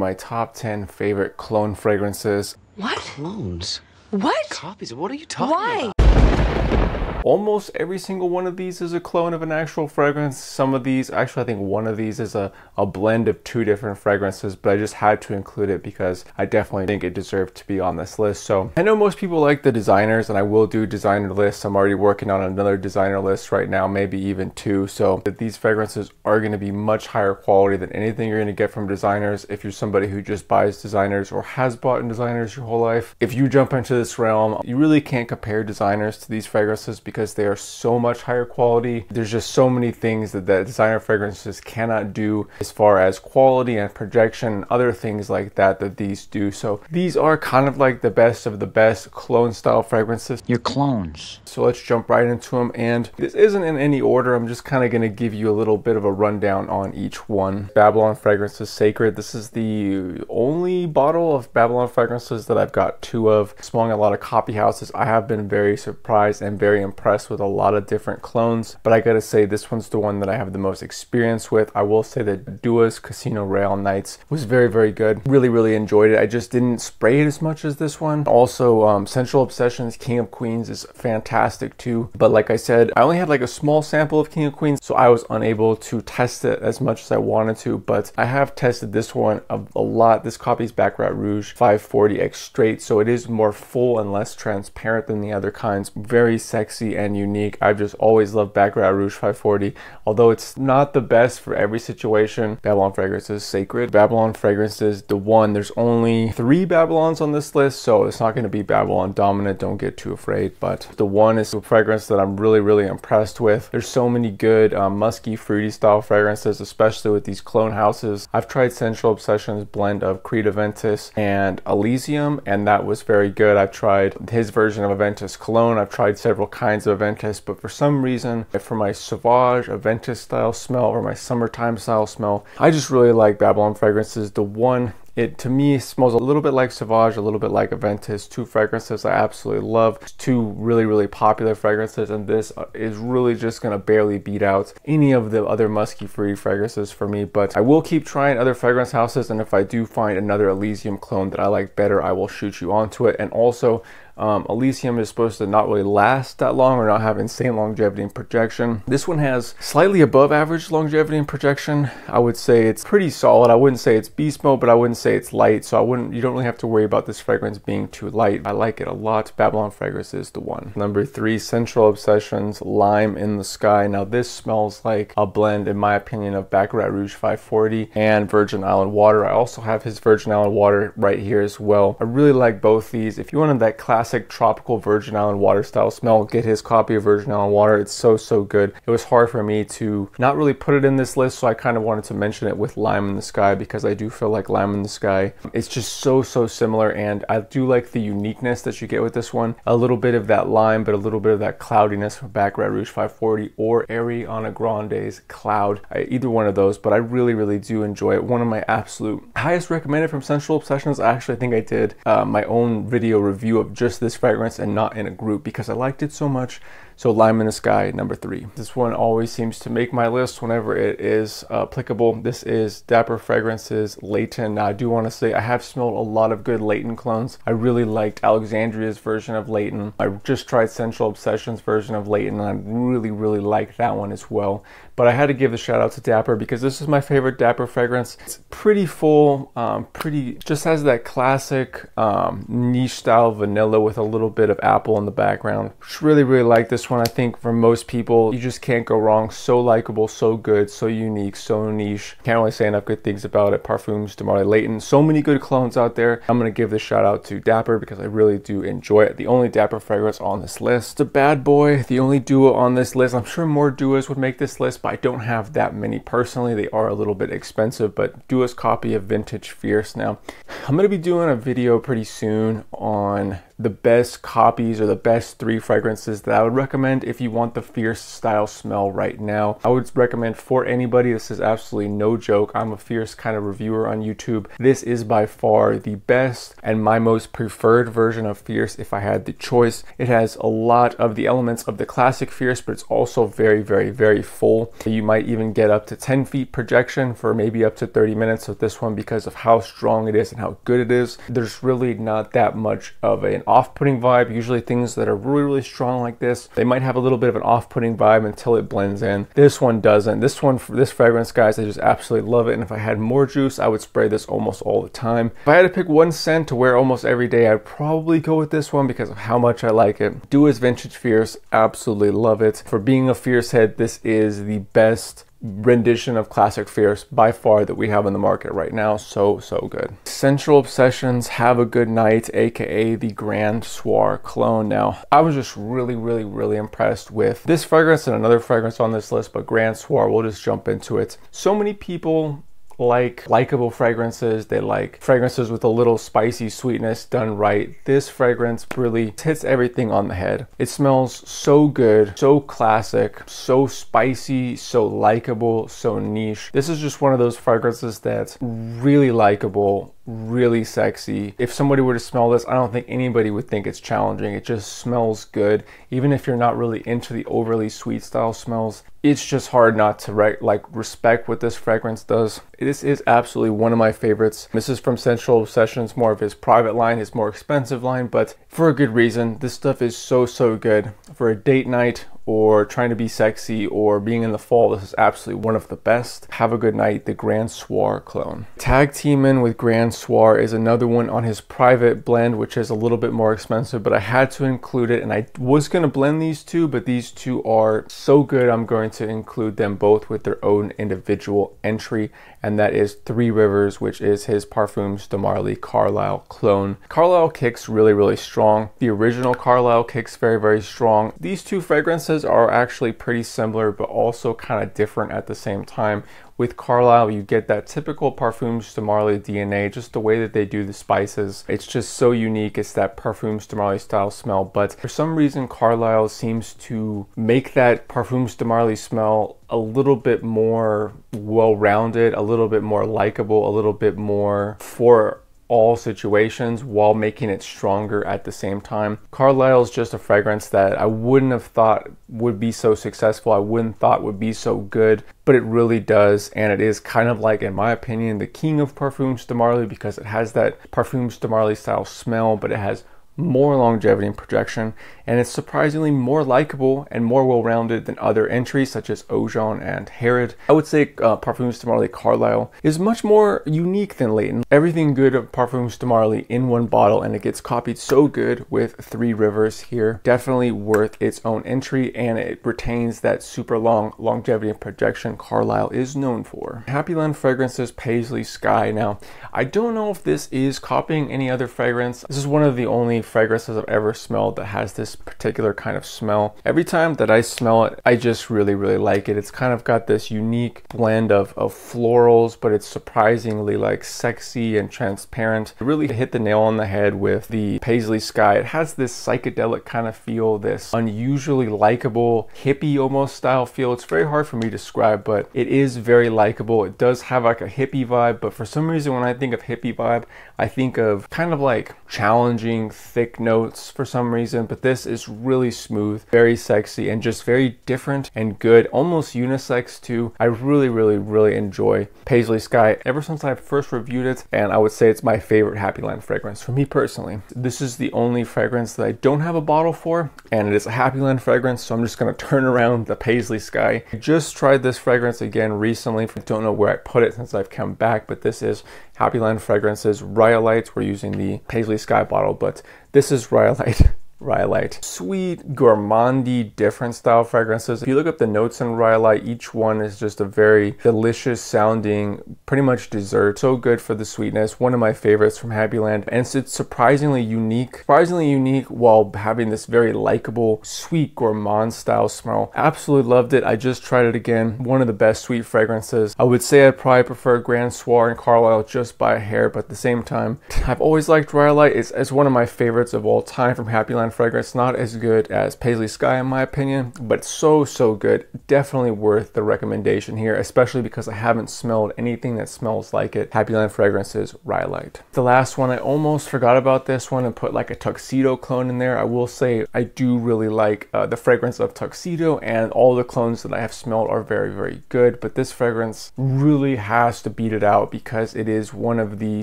My top 10 favorite clone fragrances. What? Clones? What? Copies? What are you talking Why? about? Almost every single one of these is a clone of an actual fragrance. Some of these, actually, I think one of these is a, a blend of two different fragrances, but I just had to include it because I definitely think it deserved to be on this list. So I know most people like the designers, and I will do designer lists. I'm already working on another designer list right now, maybe even two. So that these fragrances are going to be much higher quality than anything you're going to get from designers if you're somebody who just buys designers or has bought in designers your whole life. If you jump into this realm, you really can't compare designers to these fragrances because they are so much higher quality. There's just so many things that, the designer fragrances cannot do as far as quality and projection, and other things like that that these do. So these are kind of like the best of the best clone style fragrances. Your clones. So let's jump right into them. And this isn't in any order. I'm just kind of going to give you a little bit of a rundown on each one. Babylon Fragrances Sacred. This is the only bottle of Babylon Fragrances that I've got two of. Smelling a lot of copy houses. I have been very surprised and very impressed with a lot of different clones. But I gotta say, this one's the one that I have the most experience with. I will say that Dua's Casino Royale Nights was very, very good. Really, really enjoyed it. I just didn't spray it as much as this one. Also, um, Scentual Obsessions King of Queens is fantastic too. But like I said, I only had like a small sample of King of Queens, so I was unable to test it as much as I wanted to. But I have tested this one a, a lot. This copy's Baccarat Rouge 540 Extrait, so it is more full and less transparent than the other kinds. Very sexy and unique. I've just always loved Baccarat Rouge 540. Although it's not the best for every situation, Babylon Fragrances Sacred. Babylon Fragrances, the one. There's only three Babylons on this list, so it's not going to be Babylon dominant. Don't get too afraid. But the one is a fragrance that I'm really, really impressed with. There's so many good um, musky, fruity style fragrances, especially with these clone houses. I've tried Scentual Obsessions blend of Creed Aventus and Elysium, and that was very good. I've tried his version of Aventus Cologne. I've tried several kinds of Aventus, but for some reason, for my Sauvage Aventus style smell or my summertime style smell, I just really like Babylon fragrances. The one it to me smells a little bit like Sauvage, a little bit like Aventus. Two fragrances I absolutely love. Two really, really popular fragrances, and this uh, is really just gonna barely beat out any of the other musky free fragrances for me. But I will keep trying other fragrance houses, and if I do find another Elysium clone that I like better, I will shoot you onto it. And also, um, Elysium is supposed to not really last that long or not have insane longevity and projection. This one has slightly above average longevity and projection. I would say it's pretty solid. I wouldn't say it's beast mode, but I wouldn't say it's light. So I wouldn't, you don't really have to worry about this fragrance being too light. I like it a lot. Babylon Fragrance is the one. Number three, Scentual Obsessions Lime in the Sky. Now this smells like a blend, in my opinion, of Baccarat Rouge 540 and Virgin Island Water. I also have his Virgin Island Water right here as well. I really like both these. If you wanted that classic classic tropical Virgin Island water style smell. Get his copy of Virgin Island water. It's so, so good. It was hard for me to not really put it in this list, so I kind of wanted to mention it with Lime in the Sky because I do feel like Lime in the Sky. It's just so, so similar, and I do like the uniqueness that you get with this one. A little bit of that lime, but a little bit of that cloudiness from Baccarat Rouge 540 or Ariana Grande's Cloud. I, either one of those, but I really, really do enjoy it. One of my absolute highest recommended from Scentual Obsessions. I actually, I think I did uh, my own video review of just this fragrance and not in a group because I liked it so much. So Lime in the Sky, number three. This one always seems to make my list whenever it is uh, applicable. This is Dapper Fragrances Layton. Now I do want to say I have smelled a lot of good Layton clones. I really liked Alexandria's version of Layton. I just tried Scentual Obsessions version of Layton and I really, really liked that one as well. But I had to give the shout out to Dapper because this is my favorite Dapper fragrance. It's pretty full, um, pretty, just has that classic um, niche style vanilla with a little bit of apple in the background. Just really, really like this one. I think for most people, you just can't go wrong. So likable, so good, so unique, so niche. Can't really say enough good things about it. Parfums de Marly Layton. So many good clones out there. I'm to give the shout out to Dapper because I really do enjoy it. The only Dapper fragrance on this list. The bad boy, the only Dua on this list. I'm sure more Duas would make this list, but I don't have that many personally. They are a little bit expensive, but Dua's copy of Vintage Fierce. Now, I'm to be doing a video pretty soon on the best copies or the best three fragrances that I would recommend if you want the fierce style smell right now. I would recommend for anybody, this is absolutely no joke. I'm a fierce kind of reviewer on YouTube. This is by far the best and my most preferred version of fierce if I had the choice. It has a lot of the elements of the classic fierce, but it's also very, very, very full. You might even get up to 10 feet projection for maybe up to 30 minutes with this one because of how strong it is and how good it is. There's really not that much of an off-putting vibe. Usually things that are really, really strong like this, they might have a little bit of an off-putting vibe until it blends in. This one doesn't. This one, this fragrance, guys, I just absolutely love it. And if I had more juice, I would spray this almost all the time. If I had to pick one scent to wear almost every day, I'd probably go with this one because of how much I like it. Dua's Vintage Fierce, absolutely love it. For being a fierce head, this is the best rendition of classic fierce by far that we have in the market right now. So so good. Scentual obsessions have a good night aka the grand soir cologne. Now i was just really really really impressed with this fragrance and another fragrance on this list but grand soir we'll just jump into it. So many people like likable fragrances. They like fragrances with a little spicy sweetness done right. This fragrance really hits everything on the head. It smells so good, so classic, so spicy, so likable, so niche. This is just one of those fragrances that's really likable, really sexy. If somebody were to smell this, I don't think anybody would think it's challenging. It just smells good. Even if you're not really into the overly sweet style smells, it's just hard not to re- like respect what this fragrance does. This is absolutely one of my favorites. This is from Scentual Obsessions, more of his private line, his more expensive line, but for a good reason. This stuff is so, so good. For a date night or trying to be sexy or being in the fall, this is absolutely one of the best. Have a good night, the Grand Soir clone. Tag teaming with Grand Soir is another one on his private blend, which is a little bit more expensive, but I had to include it and I was gonna blend these two, but these two are so good, I'm going to include them both with their own individual entry, and that is Three Rivers, which is his Parfums de Marly Carlisle clone. Carlisle kicks really, really strong. The original Carlisle kicks very, very strong. These two fragrances are actually pretty similar, but also kind of different at the same time. With Carlisle, you get that typical Parfums de Marly DNA, just the way that they do the spices. It's just so unique. It's that Parfums de Marly style smell, but for some reason, Carlisle seems to make that Parfums de Marly smell a little bit more well-rounded, a little bit more likable, a little bit more for all situations while making it stronger at the same time. Carlisle is just a fragrance that I wouldn't have thought would be so successful. I wouldn't thought would be so good, but it really does. And it is kind of like, in my opinion, the king of Parfums de Marly because it has that Parfums de Marly style smell, but it has more longevity and projection, and it's surprisingly more likable and more well-rounded than other entries such as Jaune and Herod. I would say uh, Parfums de Marly Carlisle is much more unique than Layton. Everything good of Parfums de Marly in one bottle, and it gets copied so good with Three Rivers here. Definitely worth its own entry, and it retains that super long longevity and projection Carlisle is known for. Happy Land Fragrances Paisley Sky. Now, I don't know if this is copying any other fragrance. This is one of the only fragrances I've ever smelled that has this particular kind of smell. Every time that I smell it, I just really, really like it. It's kind of got this unique blend of, of florals, but it's surprisingly like sexy and transparent. It really hit the nail on the head with the Paisley Sky. It has this psychedelic kind of feel, this unusually likable, hippie almost style feel. It's very hard for me to describe, but it is very likable. It does have like a hippie vibe, but for some reason when I think of hippie vibe, I think of kind of like challenging, thick notes for some reason, but this is really smooth, very sexy, and just very different and good, almost unisex too. I really, really, really enjoy Paisley Sky ever since I first reviewed it, and I would say it's my favorite Happy Land fragrance for me personally. This is the only fragrance that I don't have a bottle for, and it is a Happy Land fragrance, so I'm just gonna turn around the Paisley Sky. I just tried this fragrance again recently. I don't know where I put it since I've come back, but this is Happy Land Fragrances Rhyolite. We're using the Paisley Sky bottle, but this is Rhyolite. Rhyolite. Sweet, gourmandy, different style fragrances. If you look up the notes in Rhyolite, each one is just a very delicious sounding, pretty much dessert. So good for the sweetness. One of my favorites from Happyland. And it's surprisingly unique. Surprisingly unique while having this very likable, sweet gourmand style smell. Absolutely loved it. I just tried it again. One of the best sweet fragrances. I would say I'd probably prefer Grand Soir and Carlisle just by a hair, but at the same time, I've always liked Rhyolite. It's, it's one of my favorites of all time from Happyland Fragrance. Not as good as Paisley Sky in my opinion, but so, so good. Definitely worth the recommendation here, especially because I haven't smelled anything that smells like it. Happyland Fragrances Rhyolite. The last one, I almost forgot about this one and put like a Tuxedo clone in there. I will say I do really like uh, the fragrance of Tuxedo and all the clones that I have smelled are very, very good, but this fragrance really has to beat it out because it is one of the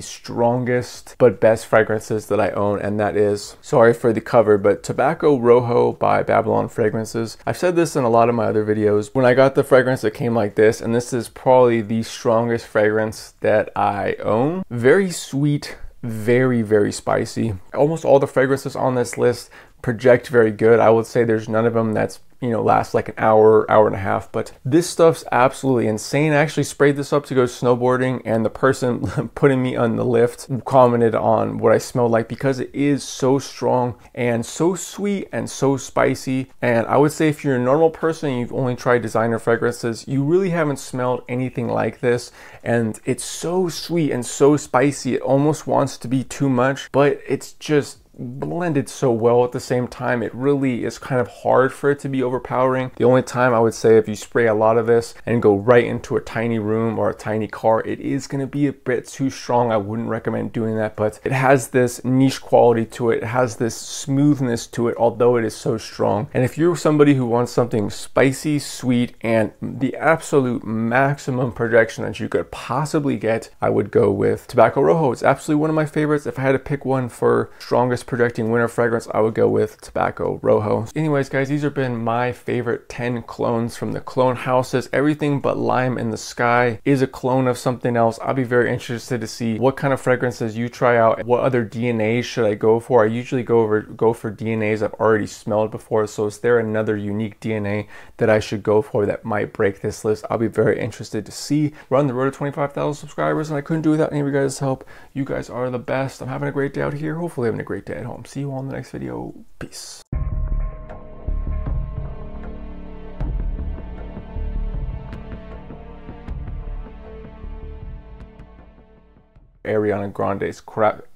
strongest but best fragrances that I own, and that is, sorry for the cover, but Tobacco Rojo by Babylon Fragrances. I've said this in a lot of my other videos. When I got the fragrance, it came like this, and this is probably the strongest fragrance that I own. Very sweet, very, very spicy. Almost all the fragrances on this list project very good. I would say there's none of them that's you know, last like an hour, hour and a half. But this stuff's absolutely insane. I actually sprayed this up to go snowboarding, and the person putting me on the lift commented on what I smelled like because it is so strong and so sweet and so spicy. And I would say if you're a normal person and you've only tried designer fragrances, you really haven't smelled anything like this. And it's so sweet and so spicy, it almost wants to be too much, but it's just blended so well at the same time. It really is kind of hard for it to be overpowering. The only time I would say if you spray a lot of this and go right into a tiny room or a tiny car, it is going to be a bit too strong. I wouldn't recommend doing that, but it has this niche quality to it. It has this smoothness to it, although it is so strong. And if you're somebody who wants something spicy, sweet, and the absolute maximum projection that you could possibly get, I would go with Tobacco Rojo. It's absolutely one of my favorites. If I had to pick one for strongest projecting winter fragrance, I would go with Tobacco Rojo. Anyways, guys, these have been my favorite 10 clones from the clone houses. Everything but Lime in the Sky is a clone of something else. I'll be very interested to see what kind of fragrances you try out. What other DNAs should I go for? I usually go over go for DNAs I've already smelled before. So is there another unique DNA that I should go for that might break this list? I'll be very interested to see. We're on the road to 25,000 subscribers and I couldn't do without any of you guys' help. You guys are the best. I'm having a great day out here. Hopefully having a great day at home. See you all in the next video. Peace. Ariana Grande's crap